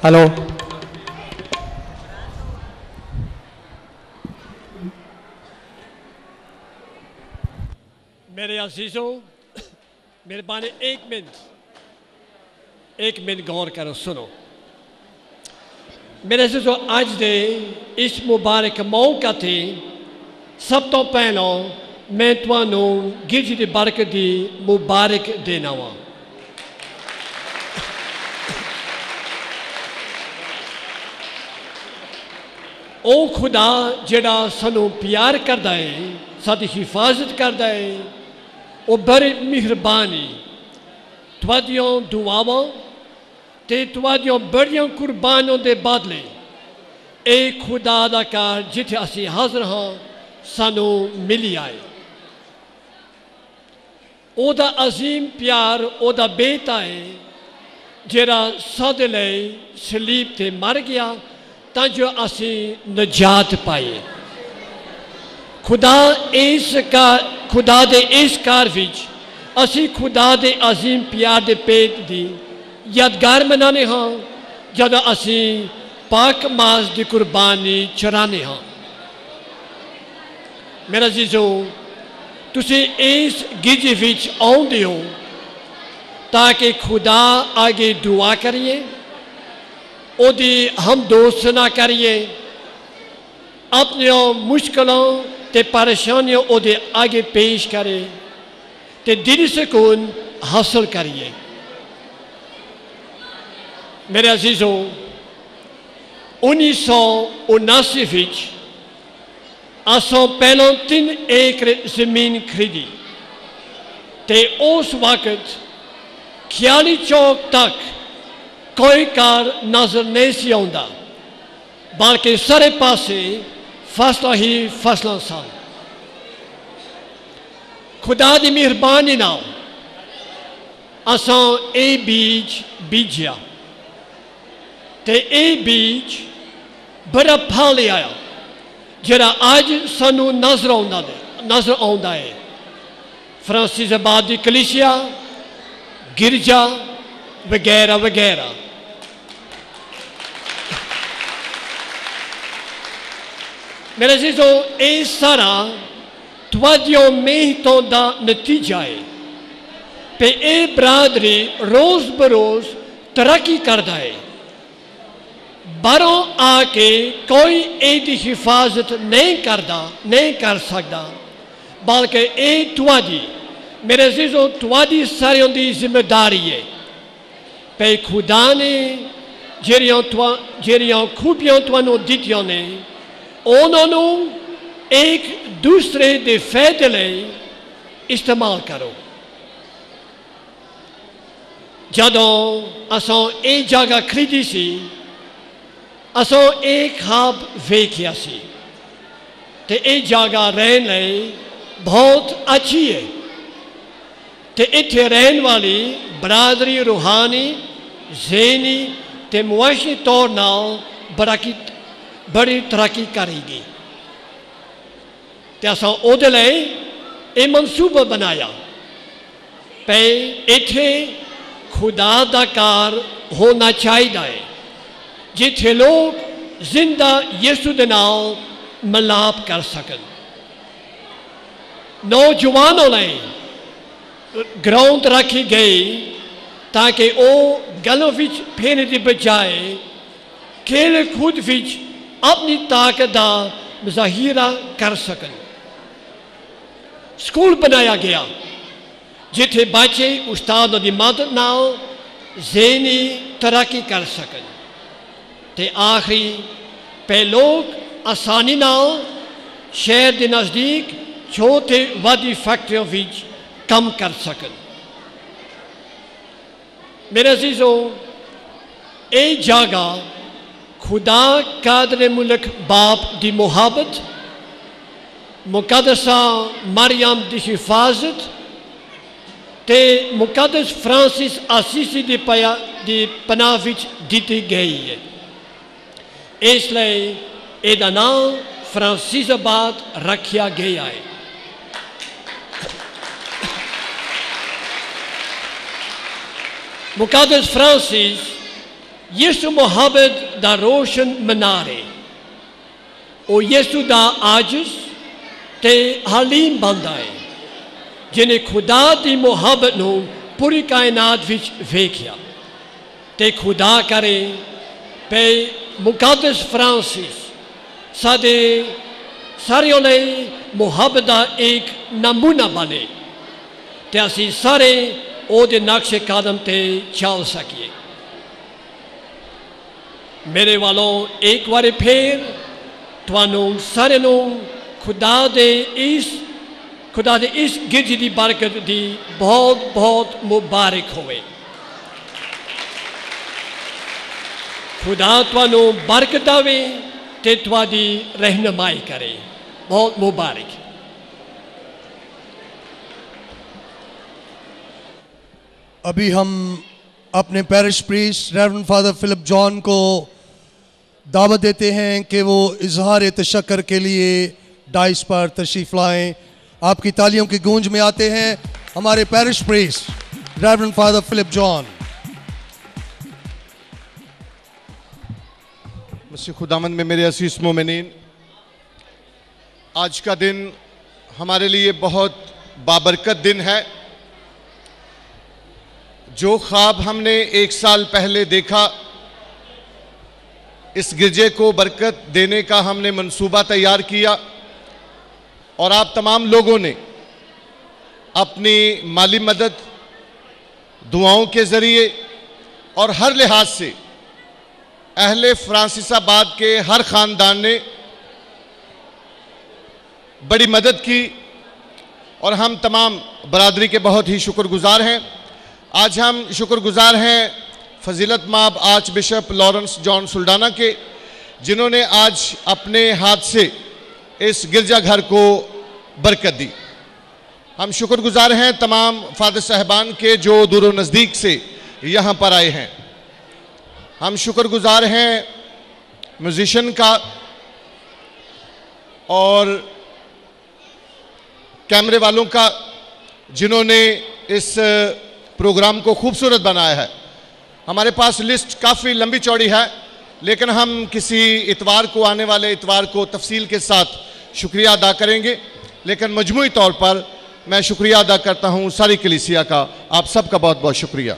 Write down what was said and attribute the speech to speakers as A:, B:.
A: Hello
B: मेरे अजीजों मेहरबानी एक मिनट एक मिनट गौर करो सुनो मेरे अजीजों ਅੱਜ ਦੇ ਇਸ ਮੁਬਾਰਕ ਮੌਕਾ ਤੇ ਸਭ ਤੋਂ ਪਹਿਲਾਂ ਮੈਂ ਤੁਹਾਨੂੰ ਗਿਰਜ ਦੀ ਬਰਕਤ ਦੀ ਮੁਬਾਰਕ ਦੇਣਾ ਵਾਂ ਉਹ ਖੁਦਾ ਜਿਹੜਾ ਸਾਨੂੰ ਪਿਆਰ ਕਰਦਾ ਹੈ ਸਾਡੀ ਹਿਫਾਜ਼ਤ ਕਰਦਾ ਹੈ ਉਹ ਬੜੀ ਮਿਹਰਬਾਨੀ ਤੁਹਾਡੀਆਂ ਦੁਆਵਾਂ ਤੇ ਤੁਹਾਡੀਆਂ ਬੜੀਆਂ ਕੁਰਬਾਨੀਆਂ ਦੇ ਬਦਲੇ ਇਹ ਖੁਦਾ ਦਾ ਕਾਰ ਜਿੱਥੇ ਅਸੀਂ ਹਾਜ਼ਰ ਹਾਂ ਸਾਨੂੰ ਮਿਲੀ ਆਏ ਉਹਦਾ ਅਜ਼ੀਮ ਪਿਆਰ ਉਹਦਾ ਬੇਟਾ ਹੈ ਜਿਹੜਾ ਸਾਡੇ ਲਈ ਸਲੀਬ ਤੇ ਮਰ ਗਿਆ ਤਾਂ ਜੋ ਅਸੀਂ ਨਜਾਤ ਪਾਈਏ ਖੁਦਾ ਇਸ ਕਾ ਖੁਦਾ ਦੇ ਇਸ ਕਾਰ ਵਿੱਚ ਅਸੀਂ ਖੁਦਾ ਦੇ ਅਜ਼ੀਮ ਪਿਆਰ ਦੇ ਪੇਟ ਦੀ ਯਾਦਗਾਰ ਮਨਾਉਂਦੇ ਹਾਂ ਜਦੋਂ ਅਸੀਂ ਪਾਕ ਮਾਸ ਦੀ ਕੁਰਬਾਨੀ ਚਰਾਉਂਦੇ ਹਾਂ ਮੇਰਾ ਜੀਜੋ ਤੁਸੀਂ ਇਸ ਗਿਜ ਵਿੱਚ ਆਉਂਦੇ ਹੋ ਤਾਂ ਕਿ ਖੁਦਾ ਆਗੇ ਦੁਆ ਕਰੀਏ ਉਹਦੀ ਹਮ ਦੋਸਨਾ ਕਰੀਏ ਆਪਣੀਆਂ ਮੁਸ਼ਕਲਾਂ ਤੇ ਪਰੇਸ਼ਾਨੀਆਂ ਉਹਦੇ ਅੱਗੇ ਪੇਸ਼ ਕਰੇ ਤੇ ਦਿਲ ਸਕੂਨ ਹਾਸਲ ਕਰੀਏ ਮੇਰੇ ਅਜ਼ੀਜ਼ੋ 1979 ਵਿੱਚ ਅਸਾਂ ਪਹਿਲਾਂ ਤਿੰਨ ਏਕੜ ਜ਼ਮੀਨ ਖਰੀਦੀ ਤੇ ਉਸ ਵਕਤ ਖਿਆਲੀ ਚੌਕ ਤੱਕ कोई कार नज़र नहीं सी आता बल्कि सारे पास फ़सल ही फ़सल सन। खुदा की मेहरबानी ना असों ये बीज बीजिया तो ये बीज बड़ा फल आया जरा अज सू नज़र आ नज़र आ है। आबाद की कलिशिया गिरजा वगैरह वगैरह Meus Jesus, सारा será tua mento da natijai. Pe e bradri roz बरोज तरक्की कर है बारों आके कोई एदी हिफाजत नहीं करता नहीं कर सकता बल्कि ये तुआदी मेरे जीजो तुआदी सारियों की ज़िम्मेदारी है Peikudani, Gerion Kubion Tuano Didione, Ononu, Ek Dustre de Fedele, Istamalkaro. Jadon, Ason E Jaga Kridisi, Ason Ek Hab Vekiasi. Te E Jaga Renle, बहुत अच्छी है तो ये ट्रेन वाली बरादरी रूहानी जेनी ते मुआशी तौर तो न बड़ी बड़ी तरक्की करेगी तो ये मनसूबा बनाया पे इतने खुदा का कार होना चाहिए है जिथे लोग ज़िंदा यसु के नाल मिलाप कर सकन नौजवानों ग्राउंड रखी गई ਤਾਂ ਕਿ ਉਹ ਗਲੋਂ ਵਿੱਚ ਫੇਰਨ ਦੀ ਬਜਾਏ ਖੇਲ ਖੁਦ ਵਿੱਚ ਆਪਣੀ ਤਾਕਤ ਦਾ ਮਜ਼ਾਹਿਰਾ ਕਰ ਸਕਣ ਸਕੂਲ ਬਣਾਇਆ ਗਿਆ ਜਿੱਥੇ ਬੱਚੇ ਉਸਤਾਦ ਦੀ ਮਦਦ ਨਾਲ ਜ਼ੇਨੀ ਤਰੱਕੀ ਕਰ ਸਕਣ ਤੇ ਆਖਰੀ ਪੇ ਲੋਕ ਆਸਾਨੀ ਨਾਲ ਸ਼ਹਿਰ ਦੇ ਨਜ਼ਦੀਕ ਛੋਟੇ ਵਾਦੀ ਫੈਕਟਰੀਆਂ ਵਿੱਚ ਕੰਮ ਕਰ ਸਕਣ मेरे अजीज़ो, ए जागा, खुदा कादर मुल्क बाप की मुहब्बत मुकदसा मारियम की हिफाजत, ते मुकदस फ्रांसिस आसीसी की पया की पनाह दी गई है। इसलिए यदा नाम फ्रांसिस आबाद रखा गया है। ਫਰਾਂਸਿਸ ਯਿਸੂ ਮੁਹੱਬਤ ਦਾ ਰੋਸ਼ਨ ਮਨਾਰੇ ਉਹ ਯਿਸੂ ਦਾ ਆਜਿਜ਼ ਤੇ ਹਲੀਮ ਬੰਦਾ ਹੈ ਜਿਨੇ ਖੁਦਾ ਦੀ ਮੁਹੱਬਤ ਨੂੰ ਪੂਰੀ ਕਾਇਨਾਤ ਵਿੱਚ ਵੇਖਿਆ ਤੇ ਖੁਦਾ ਕਰੇ ਪੇ ਮੁਕੱਦਸ ਫਰਾਂਸਿਸ ਸਾਡੇ ਸਾਰਿਆਂ ਲਈ ਮੁਹੱਬਤ ਦਾ ਇੱਕ ਨਮੂਨਾ ਬਣੇ ਤੇ ਅਸੀਂ ਸਾਰੇ ਉਹਦੇ ਨਕਸ਼ੇ ਕਦਮ ਤੇ ਚੱਲ ਸਕੀਏ ਮੇਰੇ ਵੱਲੋਂ ਇੱਕ ਵਾਰੀ ਫੇਰ ਤੁਹਾਨੂੰ ਸਾਰਿਆਂ ਨੂੰ ਖੁਦਾ ਦੇ ਇਸ ਖੁਦਾ ਦੇ ਇਸ ਗਿਰਜ ਦੀ ਬਰਕਤ ਦੀ ਬਹੁਤ ਬਹੁਤ ਮੁਬਾਰਕ ਹੋਵੇ ਖੁਦਾ ਤੁਹਾਨੂੰ ਬਰਕਤ ਦੇਵੇ ਤੇ ਤੁਹਾਡੀ ਰਹਿਨਮਾਈ ਕਰੇ ਬਹੁਤ ਮੁਬਾਰਕ
A: अभी हम अपने parish priest Reverend Father Philip John को दावत देते हैं कि वो इजहार तशक्कर के लिए डाइस पर तशरीफ़ लाएँ। आपकी तालियों की गूंज में आते हैं हमारे parish priest Reverend Father Philip John
C: मसीह खुदामंद में मेरे असीस मोमिन आज का दिन हमारे लिए बहुत बाबरकत दिन है। जो ख्वाब हमने एक साल पहले देखा, इस गिरजे को बरकत देने का हमने मंसूबा तैयार किया और आप तमाम लोगों ने अपनी माली मदद, दुआओं के ज़रिए और हर लिहाज से अहले फ्रांसिसाबाद के हर ख़ानदान ने बड़ी मदद की और हम तमाम बरदरी के बहुत ही शुक्रगुजार हैं। आज हम शुक्रगुजार हैं फजीलत माब archbishop Lawrence John Saldanha के, जिन्होंने आज अपने हाथ से इस गिरजाघर को बरकत दी। हम शुक्रगुजार हैं तमाम फादर साहबान के जो दूर नज़दीक से यहाँ पर आए हैं। हम शुक्रगुजार हैं म्यूज़िशन का और कैमरे वालों का, जिन्होंने इस प्रोग्राम को खूबसूरत बनाया है। हमारे पास लिस्ट काफ़ी लंबी चौड़ी है, लेकिन हम किसी इतवार को, आने वाले इतवार को तफसील के साथ शुक्रिया अदा करेंगे। लेकिन मजमू तौर पर मैं शुक्रिया अदा करता हूँ सारी कलिसिया का। आप सबका बहुत बहुत शुक्रिया।